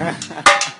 Ha ha ha.